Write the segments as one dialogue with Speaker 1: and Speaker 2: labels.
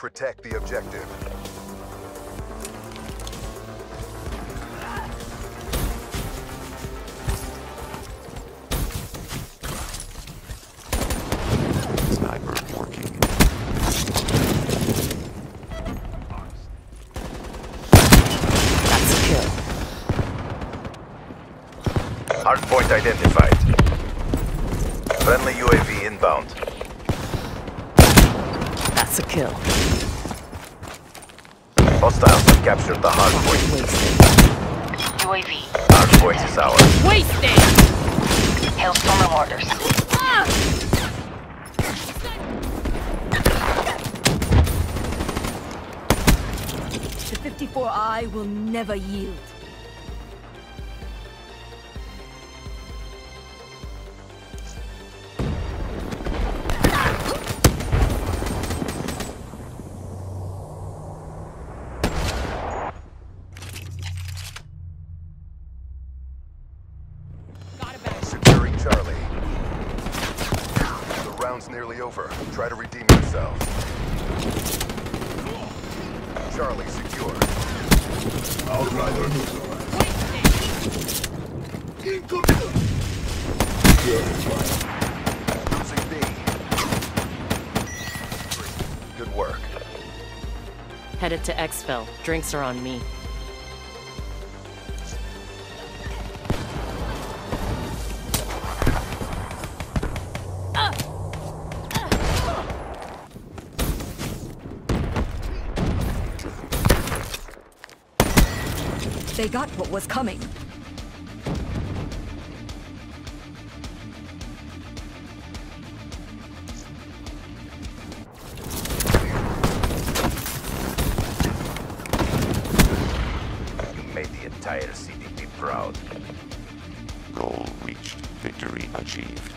Speaker 1: Protect the objective.
Speaker 2: Sniper working.
Speaker 3: That's a kill.
Speaker 1: Hardpoint identified. Friendly UAV inbound.
Speaker 3: That's a kill.
Speaker 1: Hostiles have captured the hardpoint.
Speaker 3: Wasted.
Speaker 4: UAV.
Speaker 1: Hardpoint is ours.
Speaker 3: Wasted!
Speaker 4: Hailstorm orders.
Speaker 5: The 54I will never yield.
Speaker 1: Round's nearly over. Try to redeem yourself. Charlie secure.
Speaker 6: Outrider neutralized.
Speaker 1: Losing B. Good work.
Speaker 3: Headed to Exfil. Drinks are on me.
Speaker 5: They got what was coming.
Speaker 1: You made the entire CDP proud.
Speaker 2: Goal reached. Victory achieved.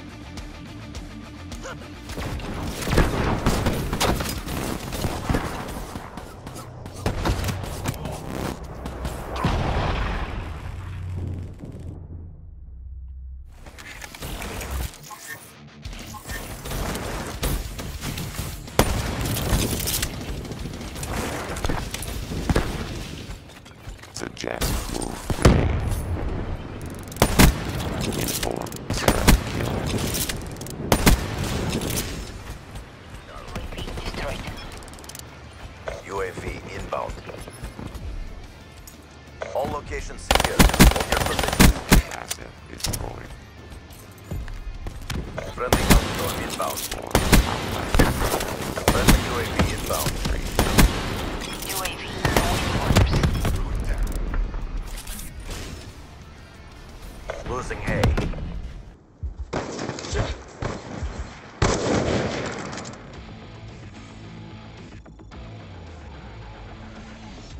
Speaker 2: Kill.
Speaker 4: UAV
Speaker 1: inbound. All locations secure. Hold your position.
Speaker 2: Asset destroyed.
Speaker 1: Friendly counter inbound.
Speaker 2: Or.
Speaker 1: Losing A.